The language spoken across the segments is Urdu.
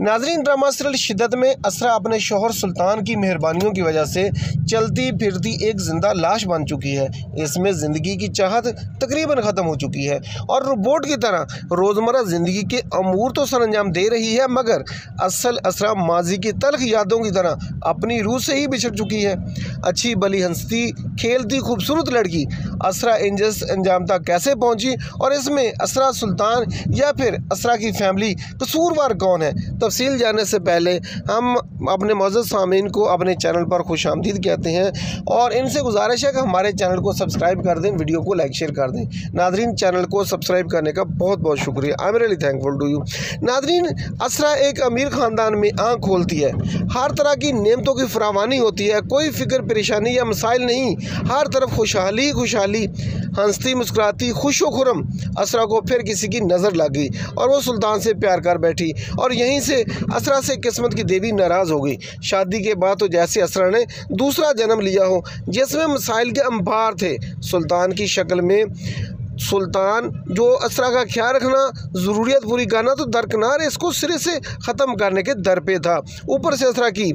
ناظرین، ڈرامہ سیریل شدت میں اسرا اپنے شوہر سلطان کی مہربانیوں کی وجہ سے چلتی پھرتی ایک زندہ لاش بن چکی ہے۔ اس میں زندگی کی چاہت تقریباً ختم ہو چکی ہے اور روبوٹ کی طرح روزمرہ زندگی کے امور تو سر انجام دے رہی ہے، مگر اصل اسرا ماضی کی تلخ یادوں کی طرح اپنی روح سے ہی بچھڑ چکی ہے۔ اچھی بلی ہنستی، کھیلتی، خوبصورت لڑکی اسرا انجس انجام تک کیسے پہنچی اور اس میں اسرا سلطان یا پھر اسرا کی فیملی، قصوروار کون ہے؟ تفصیل جانے سے پہلے ہم اپنے معزز سامعین کو اپنے چینل پر خوش آمدید کہتے ہیں اور ان سے گزارش ہے کہ ہمارے چینل کو سبسکرائب کر دیں، ویڈیو کو لائک، شیئر کر دیں۔ ناظرین، چینل کو سبسکرائب کرنے کا بہت بہت شکریہ۔ I am really thankful to you ناظرین، اسرا ایک امیر خاندان میں آنکھ کھولتی ہے۔ ہر طرح کی نعمتوں کی فراوانی ہوتی ہے۔ کوئی فکر، پریشانی یا مسائل نہیں۔ ہر طرف خوشحالی خوشحالی۔ ہنستی مسکراتی خوش و خرم اسرا کو پھر کسی کی نظر لگ گئی اور وہ سلطان سے پیار کر بیٹھی اور یہیں سے اسرا سے قسمت کی دیوی ناراض ہو گئی۔ شادی کے بعد تو جیسے اسرا نے دوسرا جنم لیا ہو، جس میں مسائل کے انبار تھے۔ سلطان کی شکل میں سلطان، جو اسرا کا خیال رکھنا ضروریت پوری کرنا تو درکنار اس کو سرے سے ختم کرنے کے در پہ تھا۔ اوپر سے اسرا کی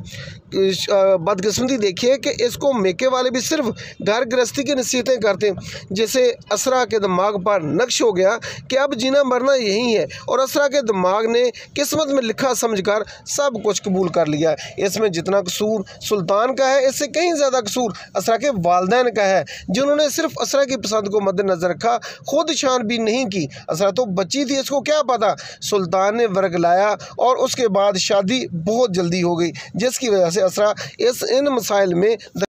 بدقسمتی دیکھیے کہ اس کو میکے والے بھی صرف گھر گرستی کی نصیحتیں کرتے جسے اسرا کے دماغ پر نقش ہو گیا کہ اب جینا مرنا یہی ہے اور اسرا کے دماغ نے قسمت میں لکھا سمجھ کر سب کچھ قبول کر لیا اس میں جتنا قصور سلطان کا ہے، اس سے کہیں زیادہ قصور اسرا کے والدین کا ہے، جنہوں نے صرف اسرا کی پسند کو مد نظر رکھا خود شان بھی نہیں کی۔ اسرا تو بچی تھی، اس کو کیا پتا سلطان نے ورگ لایا اور اس کے بعد شادی بہت جلدی ہو گئی، جس کی وجہ سے اسرا اس ان مسائل میں